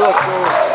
Obrigado.